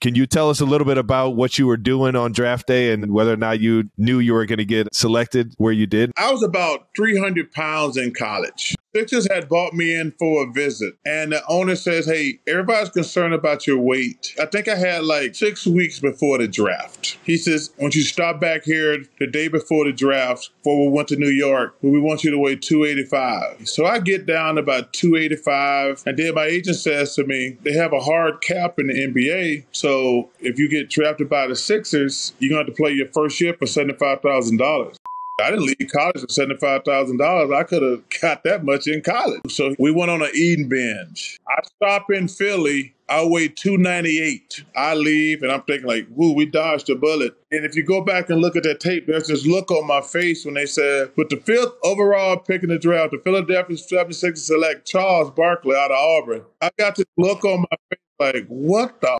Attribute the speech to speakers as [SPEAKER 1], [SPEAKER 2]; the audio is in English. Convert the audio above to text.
[SPEAKER 1] Can you tell us a little bit about what you were doing on draft day and whether or not you knew you were going to get selected where you did?
[SPEAKER 2] I was about 300 pounds in college. Sixers had bought me in for a visit, and the owner says, Hey, everybody's concerned about your weight. I think I had like six weeks before the draft. He says, Once you to stop back here the day before the draft, before we went to New York, we want you to weigh 285. So I get down about 285, and then my agent says to me, They have a hard cap in the NBA. So if you get drafted by the Sixers, you're going to have to play your first year for $75,000. I didn't leave college for seventy-five thousand dollars. I could have got that much in college. So we went on an eating binge. I stop in Philly. I weigh two ninety-eight. I leave, and I'm thinking like, "Woo, we dodged a bullet." And if you go back and look at that tape, there's this look on my face when they said, "With the fifth overall pick in the draft, the Philadelphia 76ers select Charles Barkley out of Auburn." I got this look on my face like, "What the?"